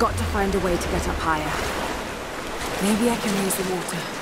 got to find a way to get up higher. Maybe I can raise the water.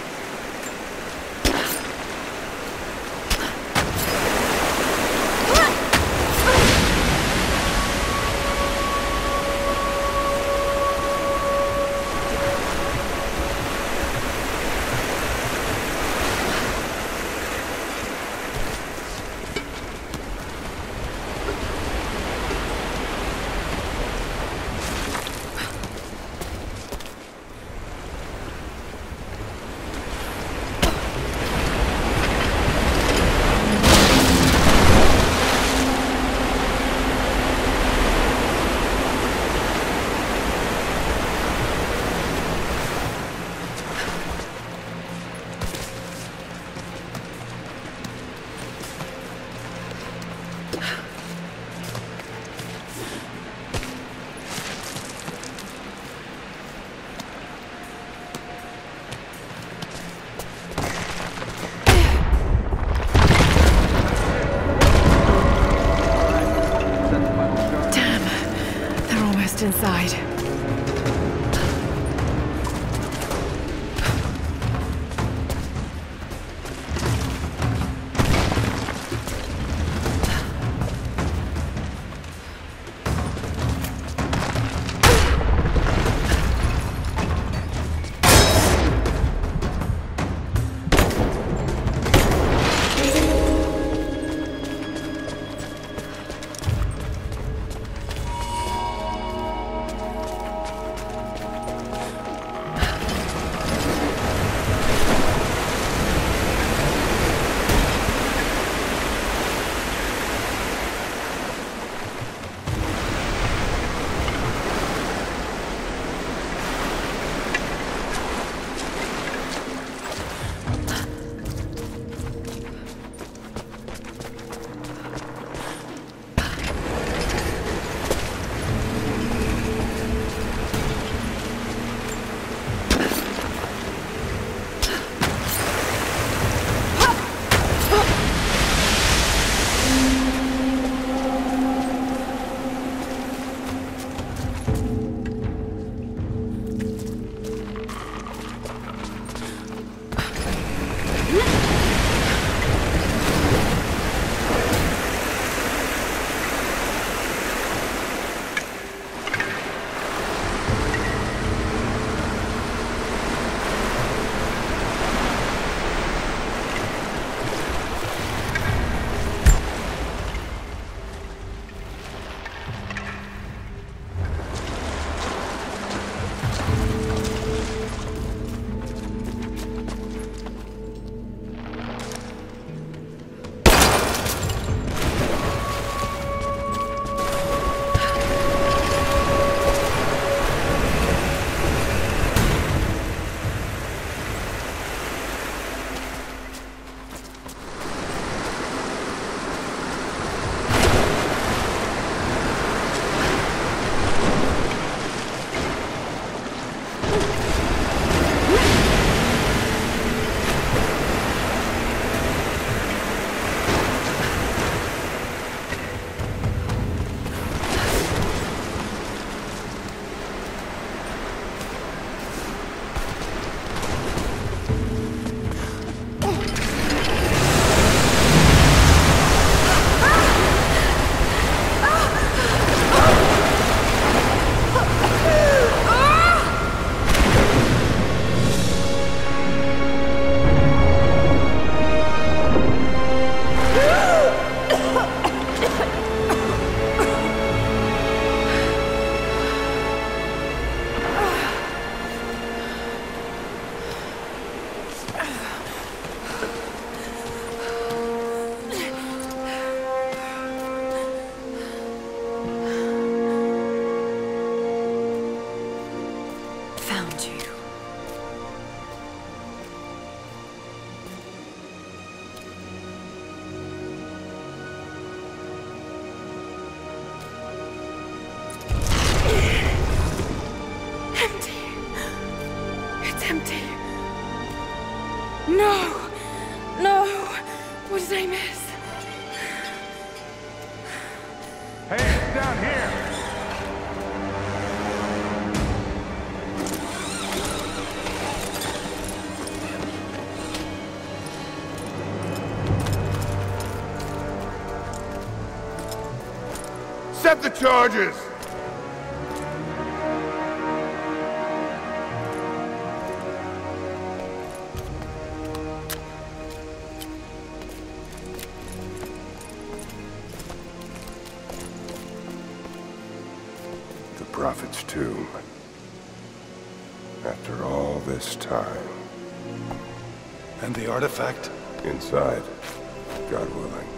Inside. Accept the charges! The Prophet's tomb. After all this time. And the artifact? Inside, God willing.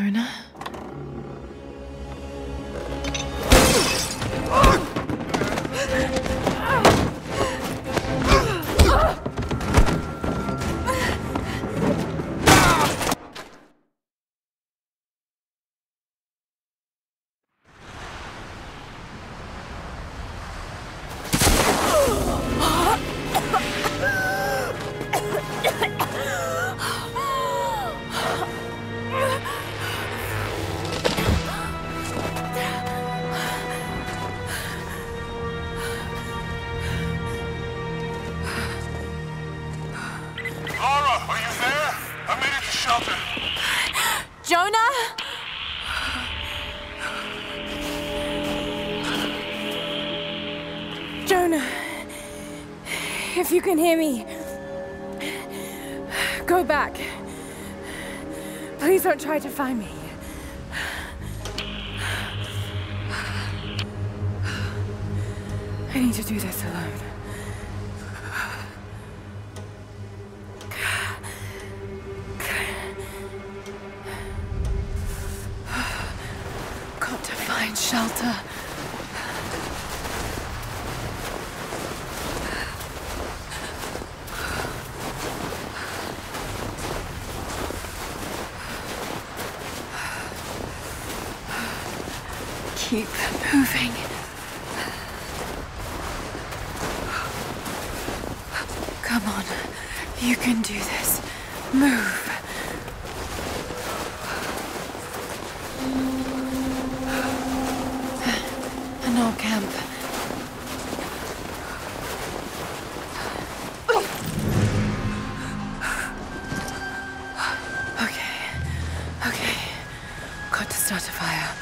Jonah? Jonah? Jonah, if you can hear me, go back. Please don't try to find me. I need to do this alone. Keep moving. Come on. You can do this. Move. An camp. Okay. Okay. Got to start a fire.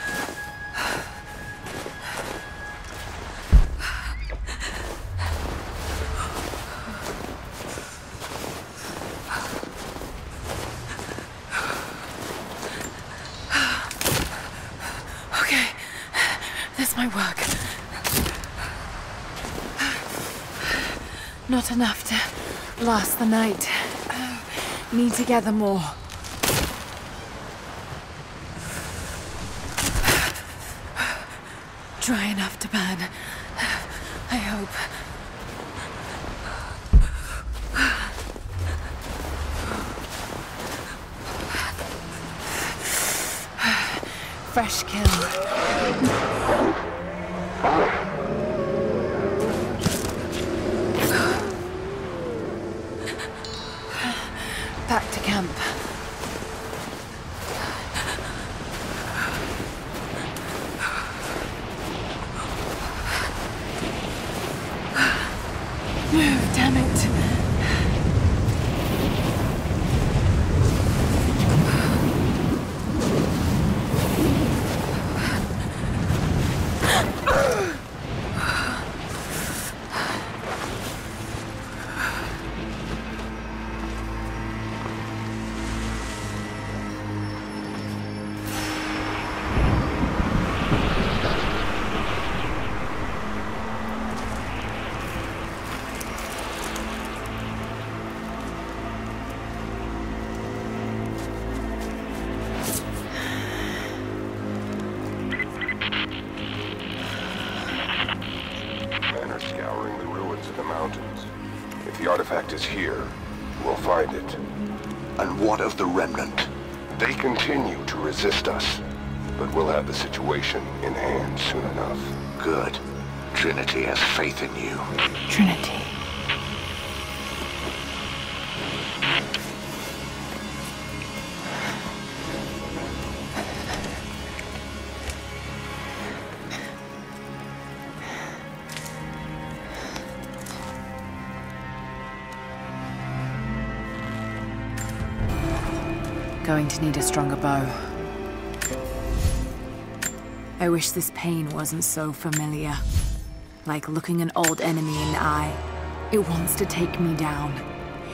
Okay. This might work. Not enough to last the night. Oh, need to gather more. Dry enough to burn. I hope. Fresh kill. Artifact is here, we'll find it. And what of the remnant? They continue to resist us, but we'll have the situation in hand soon enough. Good. Trinity has faith in you. Trinity. Going to need a stronger bow. I wish this pain wasn't so familiar. Like looking an old enemy in the eye. It wants to take me down.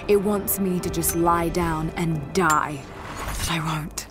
It wants me to just lie down and die. But I won't.